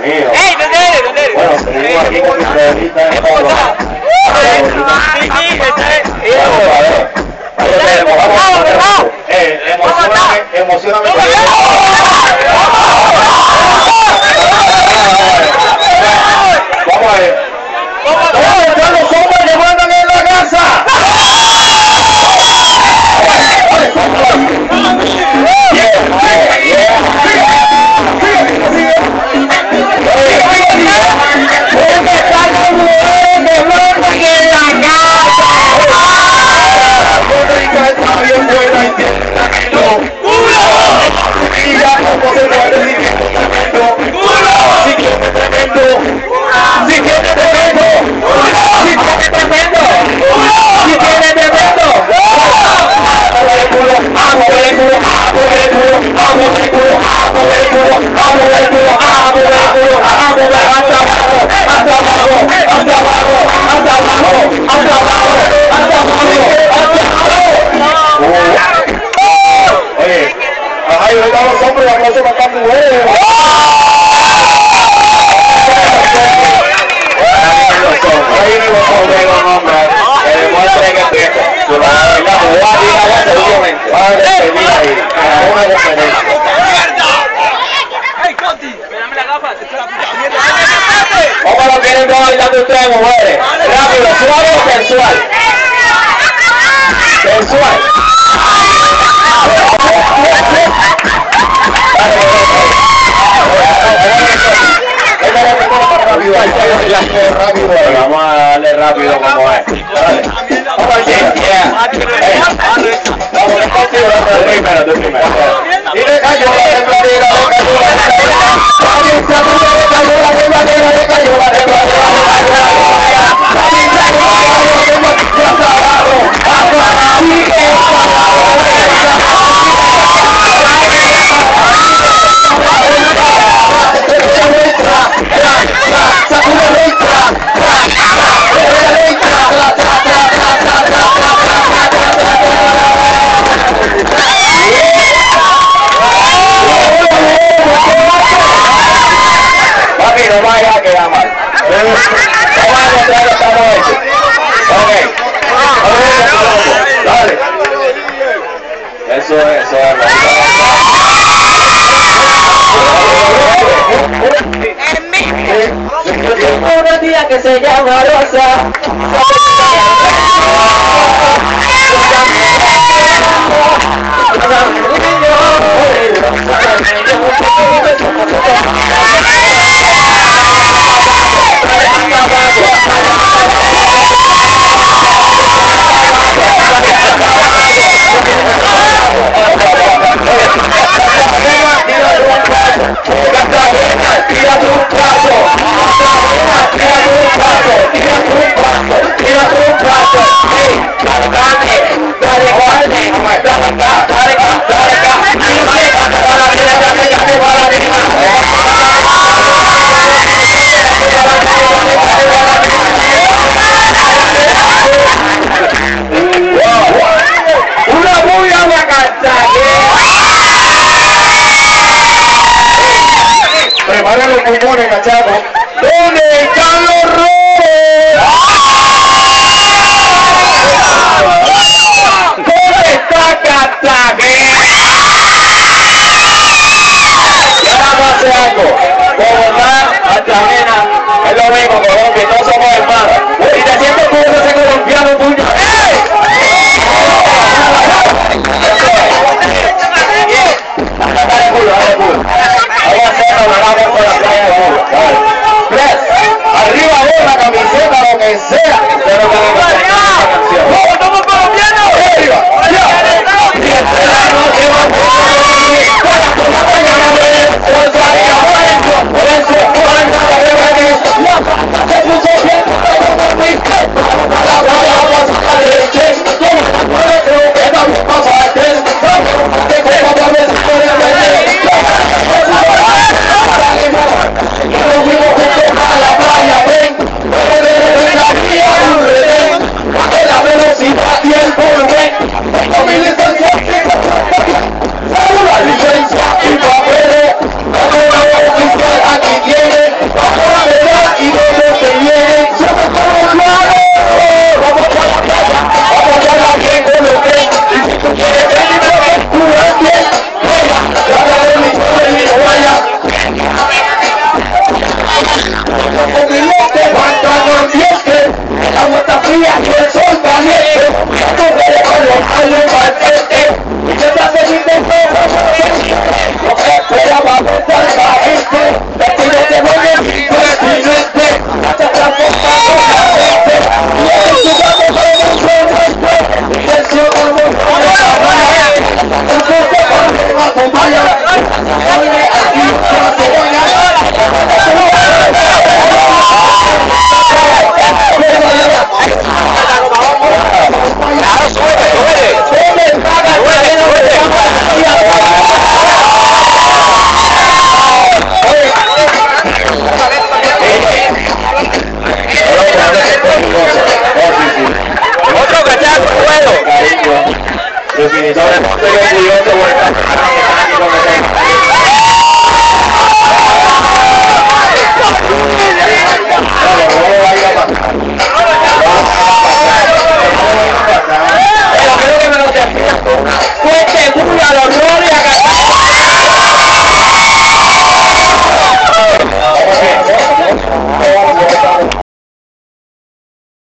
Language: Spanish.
mío. ¡Ey, ¿dónde eres? ¿Dónde eres? Bueno, aquí con mi entrevista en ¿En Bogotá? Sí, sí, está bien. Vamos a ver. Emocioname, emocioname. Abajo, hasta abajo, hasta abajo, hasta abajo, hasta abajo. Oye, ajá, yo estaba los hombres, la clase para acá, mujeres. Ahí vienen los a. Va a mujeres? Rápido, suave o sensual. Sensual. Vamos a darle rápido como es. Vamos primero, tú primero. No vaya a quedar mal. Vamos a demostrar que estamos hechos. Ok. Dale. Eso es, eso es. Tengo una tía que se llama Rosa. Mimi alikuwa na taba